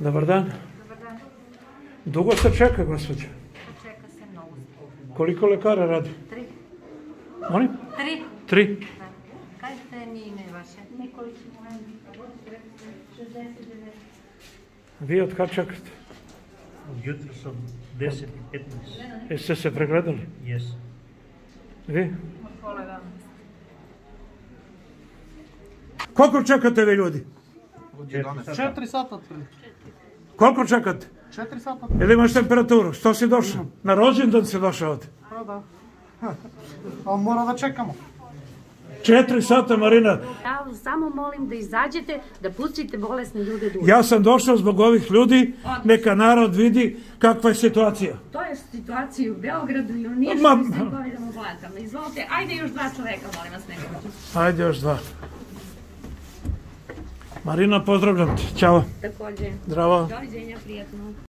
Добър ден. Дълго се чака, Господи. Чака се много. Колико лекара ради? Три. Моли? Три. Три. Да. Кажете ми име ваше. Николич Вие отка чакате? От Jutro съм 10-15. Е, сте се прегледали? Yes. Вие? Колко чакате ви, люди? Vi ljudi? Četiri sata otprilike. Koliko čekate? Četiri sata. Ili imaš temperaturu? Što si došao? Na rođendan si došao ovdje. Pa da. Ali mora da čekamo. Četiri sata, Marina. Ja samo molim da izađete, da pustite bolesne ljude uđu. Ja sam došao zbog ovih ljudi, neka narod vidi kakva je situacija. To je situacija u Beogradu i u Nišu Ma- i svim povedama vlatama. Izvolite, ajde još dva čoveka, molim vas, neko. Ajde još dva. Marina, pozdravljam te. Ćao. Takođe, Zdravo. doviđenja, prijatno.